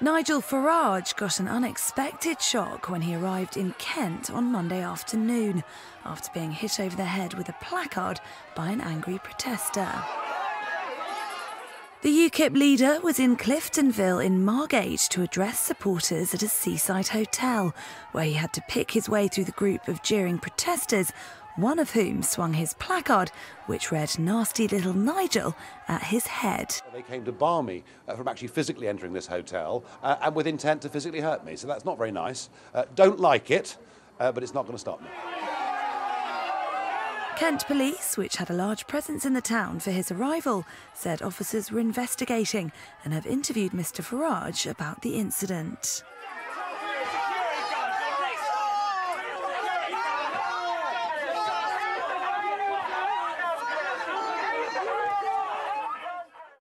Nigel Farage got an unexpected shock when he arrived in Kent on Monday afternoon after being hit over the head with a placard by an angry protester. The UKIP leader was in Cliftonville in Margate to address supporters at a seaside hotel, where he had to pick his way through the group of jeering protesters, one of whom swung his placard, which read Nasty Little Nigel, at his head. They came to bar me uh, from actually physically entering this hotel uh, and with intent to physically hurt me, so that's not very nice. Uh, don't like it, uh, but it's not going to stop me. Kent Police, which had a large presence in the town for his arrival, said officers were investigating and have interviewed Mr Farage about the incident.